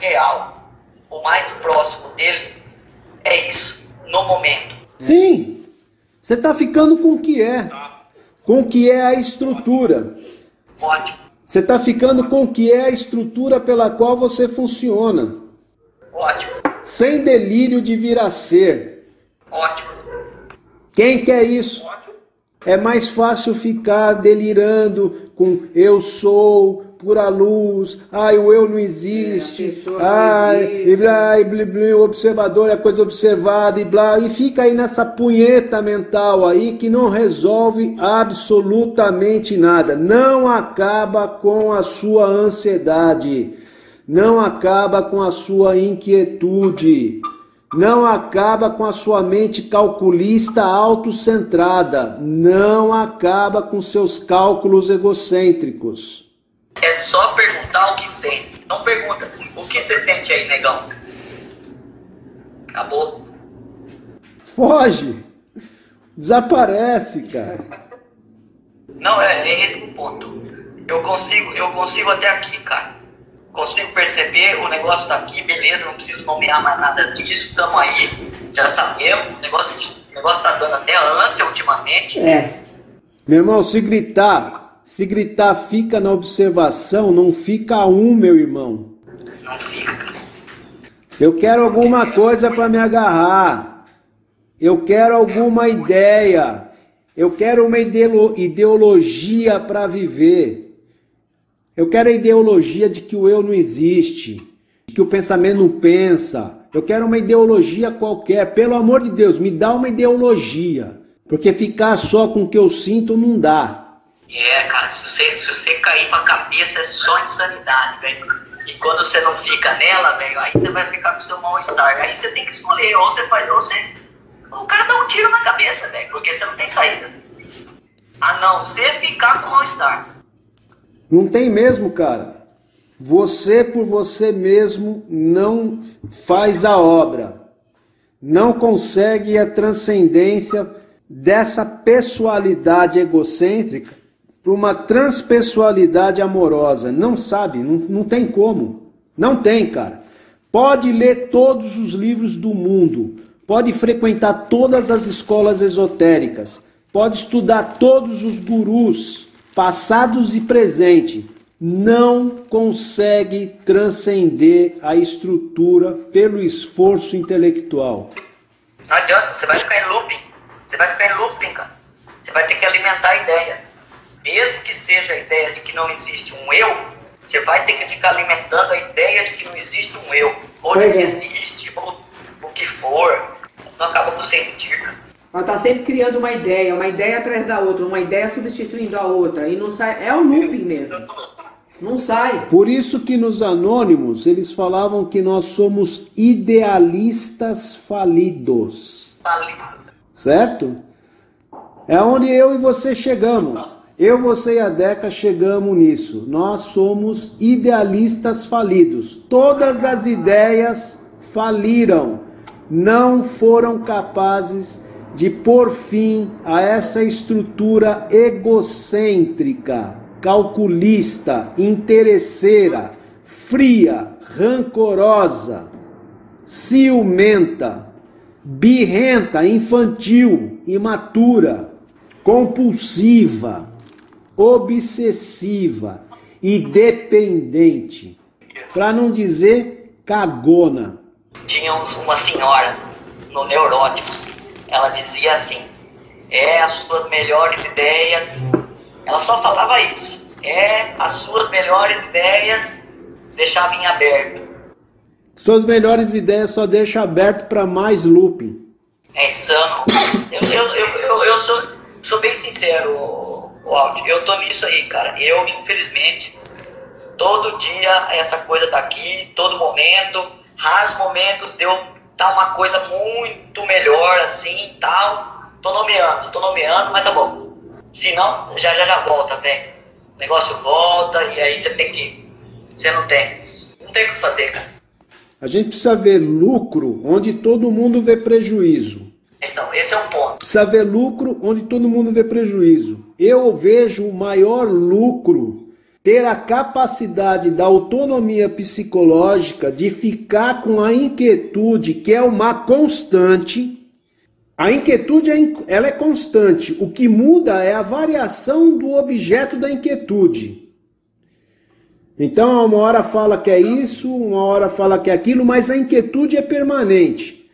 Real, o mais próximo dele é isso, no momento. Sim, você está ficando com o que é, com o que é a estrutura. Ótimo, Você está ficando com o que é a estrutura pela qual você funciona, ótimo, sem delírio de vir a ser. ótimo, Quem quer isso? ótimo. É mais fácil ficar delirando com eu sou pura luz, ai o eu não existe, É, a não ai existe. e blá, e blá, blá, o observador é coisa observada e blá, e fica aí nessa punheta mental aí que não resolve absolutamente nada, não acaba com a sua ansiedade, não acaba com a sua inquietude. Não acaba com a sua mente calculista autocentrada. Não acaba com seus cálculos egocêntricos. É só perguntar o que sente. Não pergunta o que você sente aí, negão. Acabou. Foge. Desaparece, cara. Não, é, é esse o ponto. Eu consigo, eu consigo até aqui, cara. Consigo perceber, o negócio tá aqui, beleza, não preciso nomear mais nada disso, tamo aí, já sabemos, o negócio, o negócio tá dando até ânsia ultimamente. É. Meu irmão, se gritar, se gritar fica na observação, não fica um, meu irmão. Não fica. Eu quero alguma coisa para me agarrar. Eu quero alguma ideia. Eu quero uma ideolo- ideologia para viver. Eu quero a ideologia de que o eu não existe, que o pensamento não pensa. Eu quero uma ideologia qualquer. Pelo amor de Deus, me dá uma ideologia. Porque ficar só com o que eu sinto não dá. É, cara, se você, se você cair cabeça é só insanidade, velho. E quando você não fica nela, velho, aí você vai ficar com seu mal-estar. Aí você tem que escolher, ou você faz, ou você. O cara dá um tiro na cabeça, velho, porque você não tem saída. A não ser ficar com mal-estar. Não tem mesmo, cara. Você por você mesmo não faz a obra. Não consegue a transcendência dessa pessoalidade egocêntrica para uma transpessoalidade amorosa. Não sabe, não, não tem como. Não tem, cara. Pode ler todos os livros do mundo, pode frequentar todas as escolas esotéricas, pode estudar todos os gurus, passados e presentes, não consegue transcender a estrutura pelo esforço intelectual. Não adianta, você vai ficar em looping. Você vai ficar em looping, cara. Você vai ter que alimentar a ideia. Mesmo que seja a ideia de que não existe um eu, você vai ter que ficar alimentando a ideia de que não existe um eu. Ou de Pois que é. existe, ou o que for. Não acaba por sentir, cara. Ela tá sempre criando uma ideia, uma ideia atrás da outra, uma ideia substituindo a outra. E não sai. É o looping mesmo. Não sai. Por isso que nos anônimos eles falavam que nós somos idealistas falidos. Falido. certo? É onde eu e você chegamos. Eu, você e a Deca chegamos nisso. Nós somos idealistas falidos. Todas as ideias faliram. Não foram capazes de pôr fim a essa estrutura egocêntrica, calculista, interesseira, fria, rancorosa, ciumenta, birrenta, infantil, imatura, compulsiva, obsessiva e dependente. Para não dizer cagona. Tinha uns- uma senhora no Neuróticos. Ela dizia assim: é as suas melhores ideias. Ela só falava isso. É as suas melhores ideias. Deixava em aberto. Suas melhores ideias só deixa aberto para mais looping. É insano. Eu, eu, eu, eu, eu sou, sou bem sincero, Aldi. Eu tô nisso aí, cara. Eu, infelizmente, todo dia essa coisa tá aqui, todo momento, raros momentos deu tá uma coisa muito melhor assim tal. Tô nomeando, tô nomeando, mas tá bom. Se não, já já já volta, velho. O negócio volta e aí você tem que. Você não tem. Não tem o que fazer, cara. A gente precisa ver lucro onde todo mundo vê prejuízo. Então, esse é o ponto. Precisa ver lucro onde todo mundo vê prejuízo. Eu vejo o maior lucro ter a capacidade da autonomia psicológica de ficar com a inquietude, que é uma constante. A inquietude é, ela é constante. O que muda é a variação do objeto da inquietude. Então, uma hora fala que é isso, uma hora fala que é aquilo, mas a inquietude é permanente.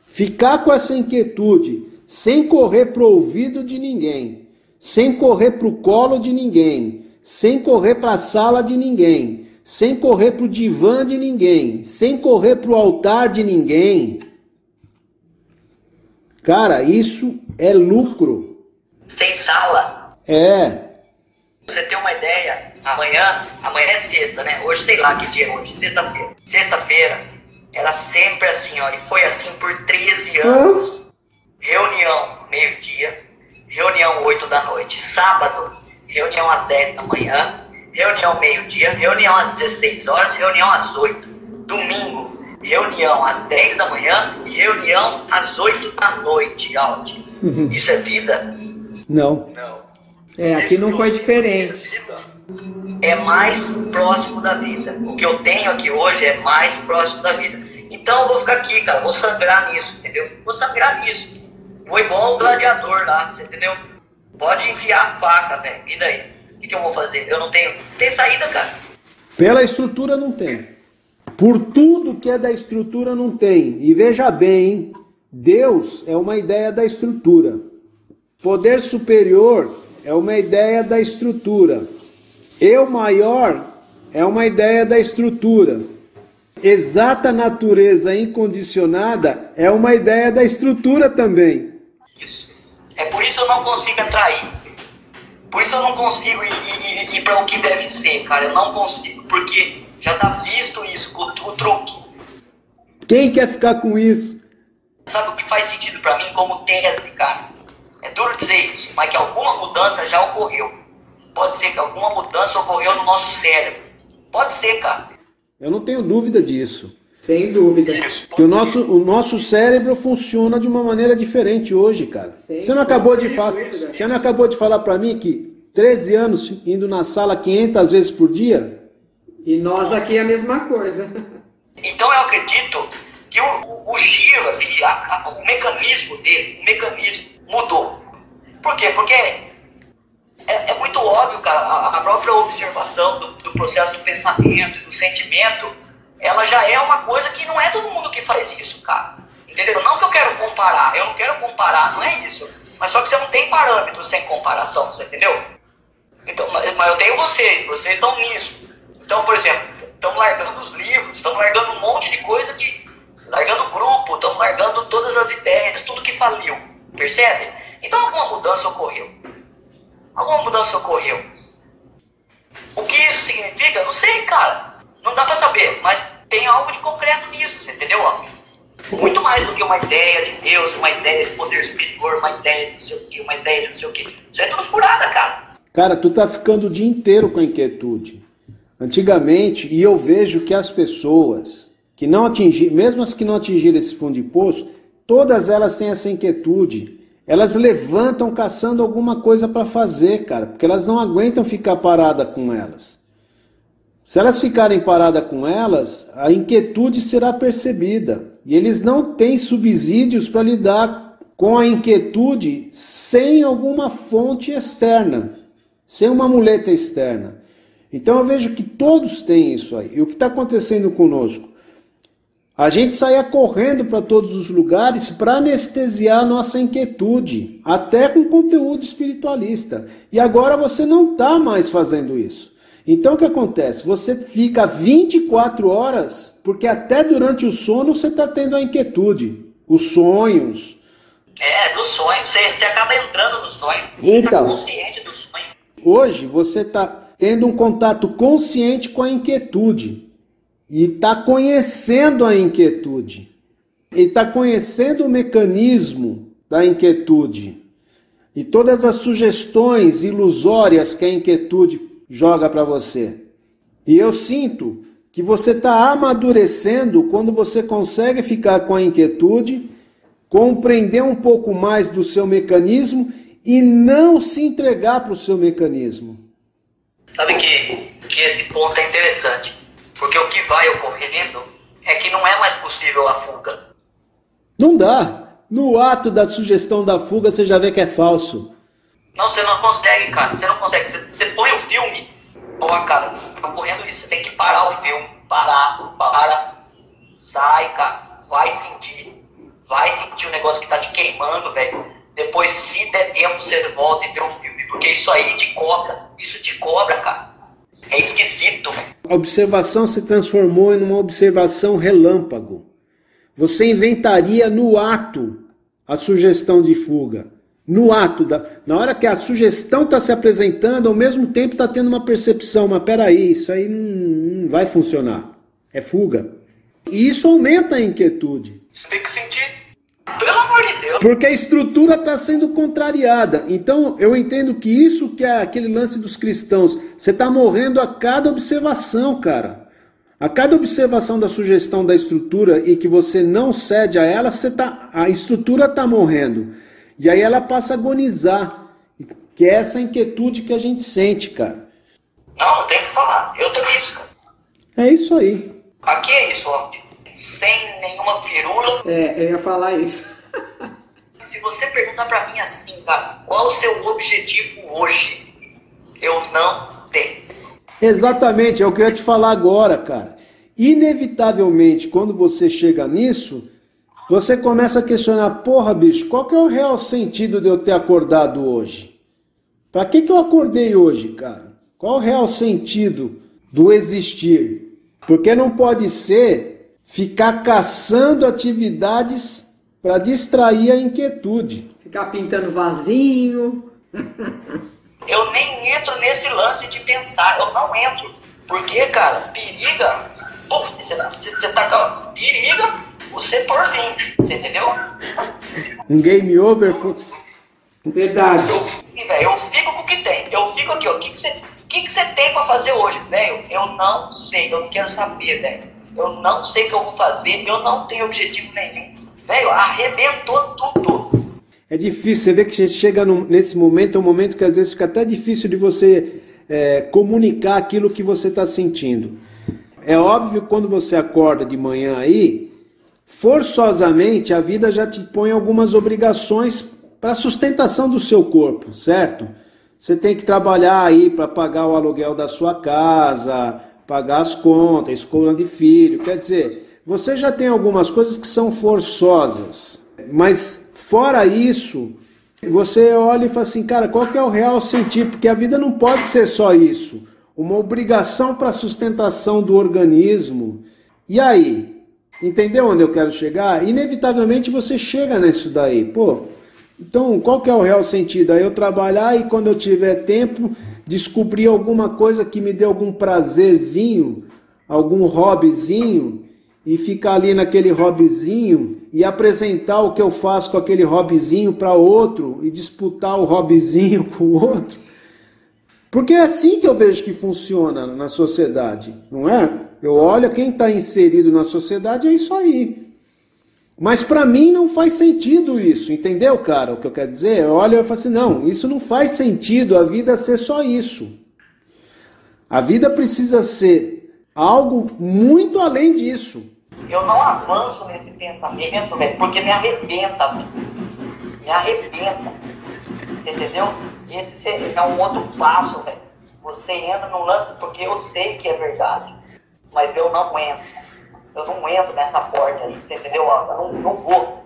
Ficar com essa inquietude, sem correr para o ouvido de ninguém, sem correr para o colo de ninguém, sem correr para a sala de ninguém, sem correr para o divã de ninguém, sem correr para o altar de ninguém. Cara, isso é lucro. Sem sala. É. Você tem uma ideia, amanhã, amanhã é sexta, né? Hoje sei lá que dia é hoje, sexta-feira. Sexta-feira, era sempre assim, ó, e foi assim por 13 anos. Reunião meio-dia, reunião 8 da noite. Sábado, reunião às 10 da manhã, reunião meio-dia, reunião às 16 horas, reunião às 8. Domingo, reunião às 10 da manhã e reunião às 8 da noite, Aldi. Uhum. Isso é vida? Não. Não. É, aqui não foi diferente. É mais próximo da vida. O que eu tenho aqui hoje é mais próximo da vida. Então eu vou ficar aqui, cara, vou sangrar nisso, entendeu? Vou sangrar nisso. Vou igual o gladiador lá, você entendeu? Pode enfiar faca, velho. E daí? O que, que, eu vou fazer? Eu não tenho. Tem saída, cara. Pela estrutura não tem. Por tudo que é da estrutura não tem. E veja bem, hein? Deus é uma ideia da estrutura. Poder superior é uma ideia da estrutura. Eu maior é uma ideia da estrutura. Exata natureza incondicionada é uma ideia da estrutura também. Isso. É por isso eu não consigo atrair. Por isso eu não consigo ir, ir, ir para o que deve ser, cara. Eu não consigo, porque já tá visto isso, o, o truque. Quem quer ficar com isso? Sabe o que faz sentido para mim como tese, cara? É duro dizer isso, mas que alguma mudança já ocorreu. Pode ser que alguma mudança ocorreu no nosso cérebro. Pode ser, cara. Eu não tenho dúvida disso. Sem dúvida. Que o nosso, o nosso cérebro funciona de uma maneira diferente hoje, cara. Sem você não acabou de falar, você não acabou de falar para mim que 13 anos indo na sala 500 vezes por dia? E nós aqui é a mesma coisa. Então eu acredito que o, o, o giro ali, a, a, o mecanismo dele, o mecanismo mudou. Por quê? Porque é, é muito óbvio, cara, a, a própria observação do, do, processo do pensamento do sentimento, ela já é uma coisa que não é todo mundo que faz isso, cara. Entendeu? Não que eu quero comparar, eu não quero comparar, não é isso. Mas só que você não tem parâmetros sem comparação, você entendeu? Então, mas, mas eu tenho vocês, vocês estão nisso. Então, por exemplo, estão largando os livros, estão largando um monte de coisa que. largando grupo, estão largando todas as ideias, tudo que faliu. Percebe? Então alguma mudança ocorreu. Alguma mudança ocorreu. O que isso significa? Não sei, cara. Não dá para saber, mas tem algo de concreto nisso, você entendeu? Muito mais do que uma ideia de Deus, uma ideia de poder superior, uma ideia de não sei o que, uma ideia de não sei o que. Isso é tudo furada, cara. Cara, tu tá ficando o dia inteiro com a inquietude. Antigamente, e eu vejo que as pessoas que não atingiram, mesmo as que não atingiram esse fundo de poço, Todas elas têm essa inquietude. Elas levantam caçando alguma coisa para fazer, cara, porque elas não aguentam ficar parada com elas. Se elas ficarem paradas com elas, a inquietude será percebida. E eles não têm subsídios para lidar com a inquietude sem alguma fonte externa, sem uma muleta externa. Então eu vejo que todos têm isso aí. E o que está acontecendo conosco? A gente saía correndo para todos os lugares para anestesiar nossa inquietude, até com conteúdo espiritualista. E agora você não está mais fazendo isso. Então o que acontece? Você fica 24 horas, porque até durante o sono você está tendo a inquietude, os sonhos. É, dos sonhos. Você, você acaba entrando no sonho. Então, tá consciente do sonho. Hoje você está tendo um contato consciente com a inquietude e está conhecendo a inquietude. Ele está conhecendo o mecanismo da inquietude e todas as sugestões ilusórias que a inquietude joga para você. E eu sinto que você está amadurecendo quando você consegue ficar com a inquietude, compreender um pouco mais do seu mecanismo e não se entregar para o seu mecanismo. Sabe que, que esse ponto é interessante, porque o que vai ocorrendo é que não é mais possível a fuga. Não dá. No ato da sugestão da fuga, você já vê que é falso. Não, você não consegue, cara. Você não consegue. Você, você põe o filme. Ó, cara, tá ocorrendo isso. Você tem que parar o filme. Parar, para. Sai, cara. Vai sentir. Vai sentir o negócio que tá te queimando, velho. Depois, se der tempo, você volta e vê o filme. Porque isso aí te cobra. Isso te cobra, cara. É esquisito, velho. A observação se transformou em uma observação relâmpago. Você inventaria no ato a sugestão de fuga. No ato, da, na hora que a sugestão está se apresentando, ao mesmo tempo está tendo uma percepção, mas peraí, isso aí não, não vai funcionar. É fuga. E isso aumenta a inquietude. Você tem que sentir. Pelo amor de Deus. Porque a estrutura está sendo contrariada. Então eu entendo que isso que é aquele lance dos cristãos. Você está morrendo a cada observação, cara. A cada observação da sugestão da estrutura e que você não cede a ela, você tá, a estrutura está morrendo. E aí ela passa a agonizar. Que é essa inquietude que a gente sente, cara. Não, não tem que falar. Eu tô nisso, cara. É isso aí. Aqui é isso, ó. Sem nenhuma firula. É, eu ia falar isso. Se você perguntar pra mim assim, cara, qual o seu objetivo hoje? Eu não tenho. Exatamente, é o que eu ia te falar agora, cara. Inevitavelmente, quando você chega nisso, você começa a questionar, porra, bicho, qual que é o real sentido de eu ter acordado hoje? Para que, que eu acordei hoje, cara? Qual o real sentido do existir? Porque não pode ser ficar caçando atividades para distrair a inquietude. Ficar pintando vasinho. Eu nem entro nesse lance de pensar, eu não entro. Porque, cara, periga, puf, você, você tá com periga, você por fim, você entendeu? Um game over. foi- Verdade. E, velho, eu fico com o que tem. Eu fico aqui, ó. O que, você, que, que você tem pra fazer hoje, velho? Eu não sei, eu não quero saber, velho. Eu não sei o que eu vou fazer, eu não tenho objetivo nenhum. Velho, arrebentou tudo. É difícil, você vê que você chega num- nesse momento, é um momento que às vezes fica até difícil de você é, comunicar aquilo que você está sentindo. É óbvio quando você acorda de manhã aí, forçosamente a vida já te põe algumas obrigações para sustentação do seu corpo, certo? Você tem que trabalhar aí para pagar o aluguel da sua casa, pagar as contas, escola de filho, quer dizer, você já tem algumas coisas que são forçosas, mas fora isso, você olha e fala assim, cara, qual que é o real sentido? Porque a vida não pode ser só isso, uma obrigação para sustentação do organismo. E aí, entendeu onde eu quero chegar? Inevitavelmente você chega nisso daí, pô. Então, qual que é o real sentido? Aí eu trabalhar e quando eu tiver tempo, descobrir alguma coisa que me dê algum prazerzinho, algum hobbyzinho, e ficar ali naquele hobbyzinho e apresentar o que eu faço com aquele hobbyzinho para outro e disputar o hobbyzinho com o outro. Porque é assim que eu vejo que funciona na sociedade, não é? Eu olho quem está inserido na sociedade, é isso aí. Mas para mim não faz sentido isso, entendeu, cara? O que eu quero dizer? Eu olho e falo assim: não, isso não faz sentido a vida ser só isso. A vida precisa ser algo muito além disso. Eu não avanço nesse pensamento, velho, porque me arrebenta. Me arrebenta. Entendeu? Esse é um outro passo, velho. Você entra no lance porque eu sei que é verdade. Mas eu não entro. Eu não entro nessa porta aí, você entendeu? Eu não, não vou.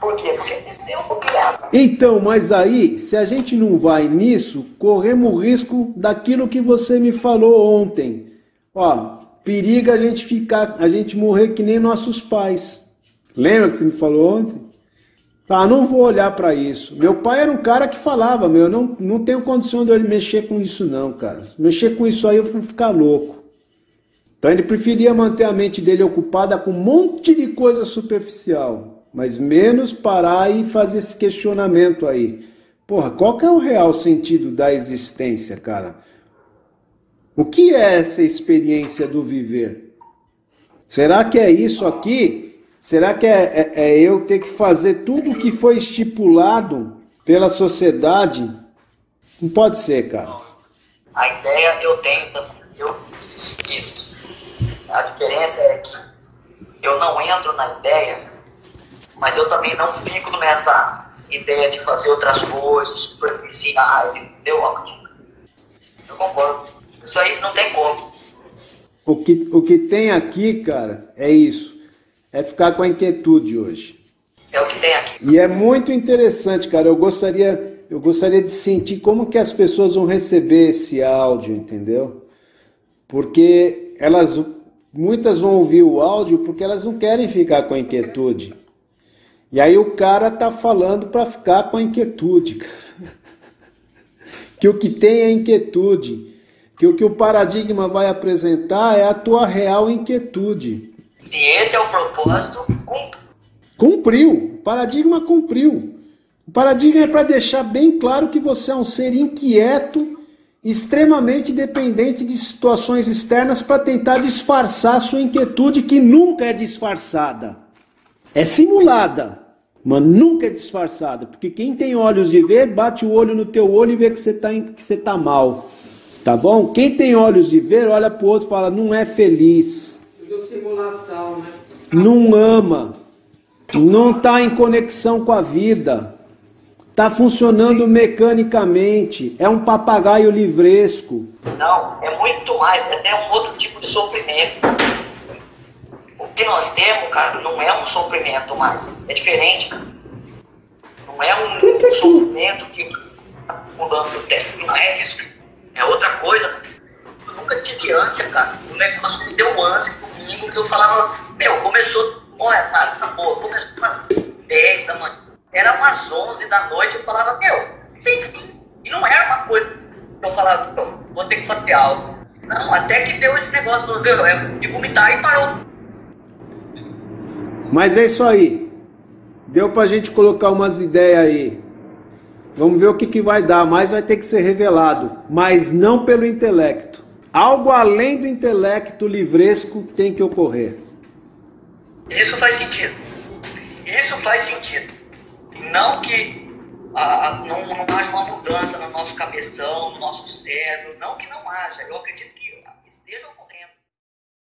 Por quê? Porque você eu vou criar. Então, mas aí, se a gente não vai nisso, corremos o risco daquilo que você me falou ontem. Ó, periga a gente ficar, a gente morrer que nem nossos pais. Lembra que você me falou ontem? Tá, não vou olhar para isso. Meu pai era um cara que falava, meu, eu não, não tenho condição de mexer com isso não, cara. Mexer com isso aí eu vou ficar louco. Então ele preferia manter a mente dele ocupada com um monte de coisa superficial, mas menos parar e fazer esse questionamento aí. Porra, qual que é o real sentido da existência, cara? O que é essa experiência do viver? Será que é isso aqui Será que é, é, é eu ter que fazer tudo o que foi estipulado pela sociedade? Não pode ser, cara. A ideia eu tenho. Eu, isso. A diferença é que eu não entro na ideia, mas eu também não fico nessa ideia de fazer outras coisas superficiais, entendeu? Eu concordo. Isso aí não tem como. O que, o que tem aqui, cara, é isso. É ficar com a inquietude hoje. É o que tem aqui. E é muito interessante, cara. Eu gostaria, eu gostaria de sentir como que as pessoas vão receber esse áudio, entendeu? Porque elas muitas vão ouvir o áudio porque elas não querem ficar com a inquietude. E aí o cara tá falando para ficar com a inquietude. que o que tem é inquietude. Que o que o paradigma vai apresentar é a tua real inquietude. Se esse é o propósito, cumpriu. O paradigma cumpriu. O paradigma é para deixar bem claro que você é um ser inquieto, extremamente dependente de situações externas para tentar disfarçar sua inquietude que nunca é disfarçada. É simulada, mas nunca é disfarçada, porque quem tem olhos de ver, bate o olho no teu olho e vê que você está que você tá mal. Tá bom? Quem tem olhos de ver, olha pro outro e fala, não é feliz. Simulação, né? Não ama. Não está em conexão com a vida. Está funcionando mecanicamente. É um papagaio livresco. Não, é muito mais. É até um outro tipo de sofrimento. O que nós temos, cara, não é um sofrimento mais. É diferente, cara. Não é um, um sofrimento que está mudando o tempo. Não é isso. É outra coisa. Eu nunca tive ânsia, cara. O negócio me deu ânsia comigo que eu falava, meu, começou, olha, cara, tá boa, começou às 10 da manhã, era umas 11 da noite, eu falava, meu, tem fim. E não era uma coisa que eu falava, vou ter que fazer algo. Não, até que deu esse negócio de vomitar e parou. Mas é isso aí. Deu pra gente colocar umas ideias aí. Vamos ver o que, que vai dar, mas vai ter que ser revelado. Mas não pelo intelecto. Algo além do intelecto livresco tem que ocorrer. Isso faz sentido. Isso faz sentido. Não que não, não haja uma mudança no nosso cabeção, no nosso cérebro. Não que não haja. Eu acredito que